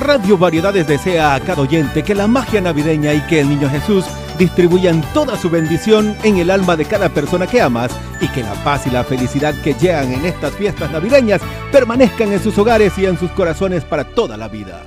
Radio Variedades desea a cada oyente que la magia navideña y que el Niño Jesús distribuyan toda su bendición en el alma de cada persona que amas y que la paz y la felicidad que llegan en estas fiestas navideñas permanezcan en sus hogares y en sus corazones para toda la vida.